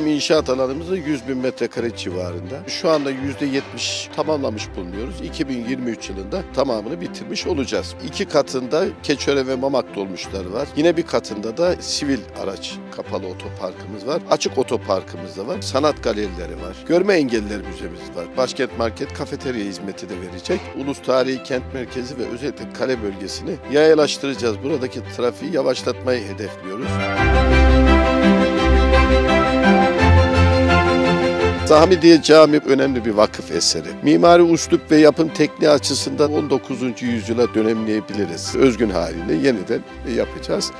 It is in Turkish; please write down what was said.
Toplam inşaat alanımız da 100 bin metrekare civarında. Şu anda %70 tamamlamış bulunuyoruz. 2023 yılında tamamını bitirmiş olacağız. İki katında Keçöre ve Mamak dolmuşlar var. Yine bir katında da sivil araç kapalı otoparkımız var. Açık otoparkımız da var. Sanat galerileri var. Görme engelliler müzemiz var. Başkent Market kafeterya hizmeti de verecek. Ulus Tarihi Kent Merkezi ve özellikle kale bölgesini yayalaştıracağız. Buradaki trafiği yavaşlatmayı hedefliyoruz. Zahmidiye Cami önemli bir vakıf eseri. Mimari üslup ve yapım tekniği açısından 19. yüzyıla dönemleyebiliriz. Özgün halinde yeniden yapacağız.